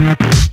Yeah.